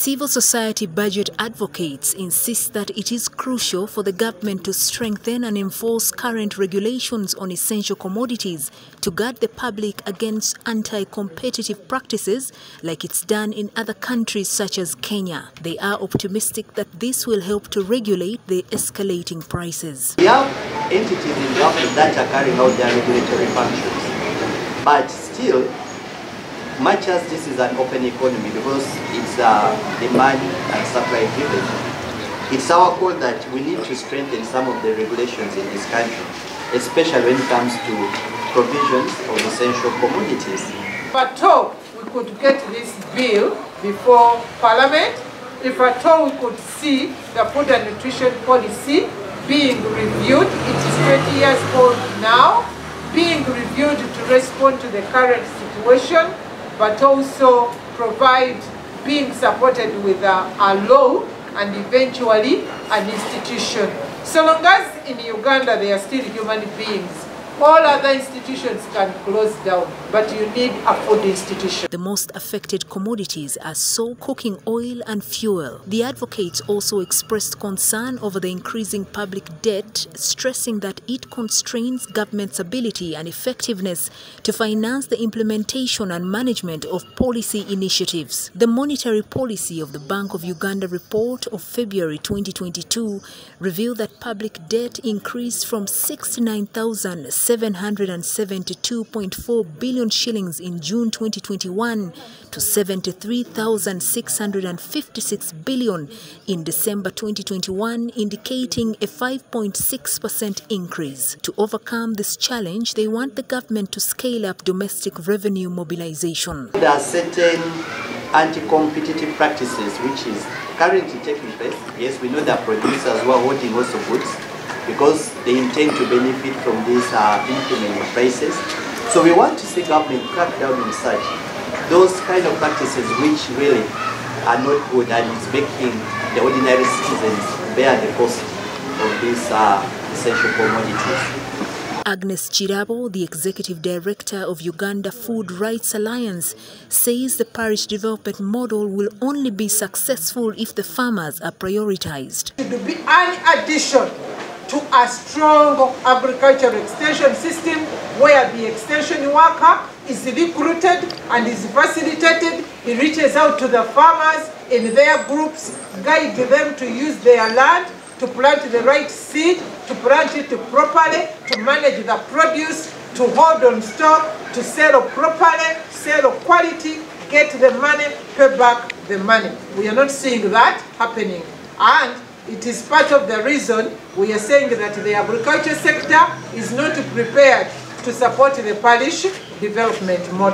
Civil society budget advocates insist that it is crucial for the government to strengthen and enforce current regulations on essential commodities to guard the public against anti-competitive practices like it's done in other countries such as Kenya. They are optimistic that this will help to regulate the escalating prices. We have entities in government that are carrying out their regulatory functions, but still much as this is an open economy because it's uh, demand and supply driven, it's our call that we need to strengthen some of the regulations in this country, especially when it comes to provisions of essential commodities. At all we could get this bill before Parliament, if at all we could see the food and nutrition policy being reviewed, it is 20 years old now, being reviewed to respond to the current situation, but also provide being supported with a, a law and eventually an institution. So long as in Uganda they are still human beings, all other institutions can close down, but you need a food institution. The most affected commodities are sole cooking oil and fuel. The advocates also expressed concern over the increasing public debt, stressing that it constrains government's ability and effectiveness to finance the implementation and management of policy initiatives. The monetary policy of the Bank of Uganda report of February 2022 revealed that public debt increased from 69,000 772.4 billion shillings in June 2021 to 73,656 billion in December 2021, indicating a 5.6% increase. To overcome this challenge, they want the government to scale up domestic revenue mobilization. There are certain anti-competitive practices which is currently taking place. Yes, we know that producers who are holding also goods because they intend to benefit from these uh, increment prices. So we want to see government crack down on such those kind of practices which really are not good and it's making the ordinary citizens bear the cost of these uh, essential commodities. Agnes Kirabo, the executive director of Uganda Food Rights Alliance, says the parish development model will only be successful if the farmers are prioritized. It will be an addition to a strong agricultural extension system where the extension worker is recruited and is facilitated. He reaches out to the farmers in their groups, guide them to use their land, to plant the right seed, to plant it properly, to manage the produce, to hold on stock, to sell properly, sell quality, get the money, pay back the money. We are not seeing that happening. And it is part of the reason we are saying that the agriculture sector is not prepared to support the parish development model.